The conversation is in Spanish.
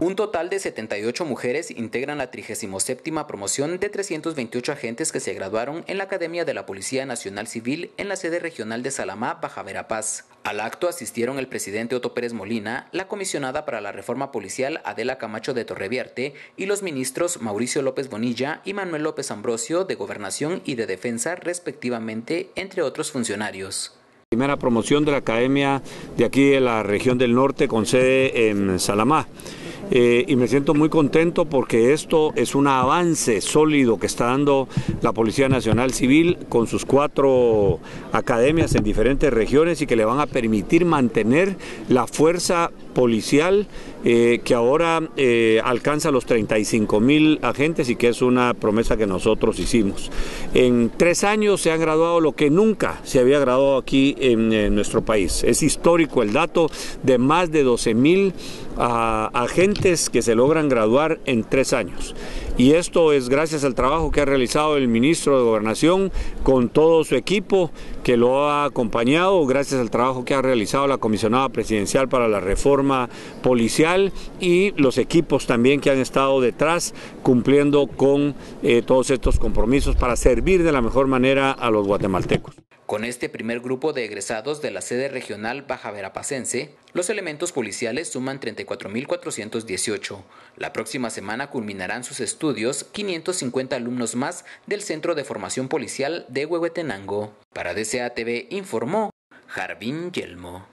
Un total de 78 mujeres integran la 37 promoción de 328 agentes que se graduaron en la Academia de la Policía Nacional Civil en la sede regional de Salamá, Baja Verapaz. Al acto asistieron el presidente Otto Pérez Molina, la comisionada para la reforma policial Adela Camacho de Torrevierte y los ministros Mauricio López Bonilla y Manuel López Ambrosio de Gobernación y de Defensa respectivamente, entre otros funcionarios. Primera promoción de la Academia de aquí de la región del norte con sede en Salamá. Eh, y me siento muy contento porque esto es un avance sólido que está dando la Policía Nacional Civil con sus cuatro academias en diferentes regiones y que le van a permitir mantener la fuerza policial eh, que ahora eh, alcanza los 35 mil agentes y que es una promesa que nosotros hicimos. En tres años se han graduado lo que nunca se había graduado aquí en, nuestro país. Es histórico el dato de más de 12 mil ah, agentes que se logran graduar en tres años. Y esto es gracias al trabajo que ha realizado el ministro de Gobernación con todo su equipo que lo ha acompañado, gracias al trabajo que ha realizado la comisionada presidencial para la reforma policial y los equipos también que han estado detrás cumpliendo con eh, todos estos compromisos para servir de la mejor manera a los guatemaltecos. Con este primer grupo de egresados de la sede regional Baja Verapacense, los elementos policiales suman 34.418. La próxima semana culminarán sus estudios 550 alumnos más del Centro de Formación Policial de Huehuetenango. Para DCATV informó Jardín Yelmo.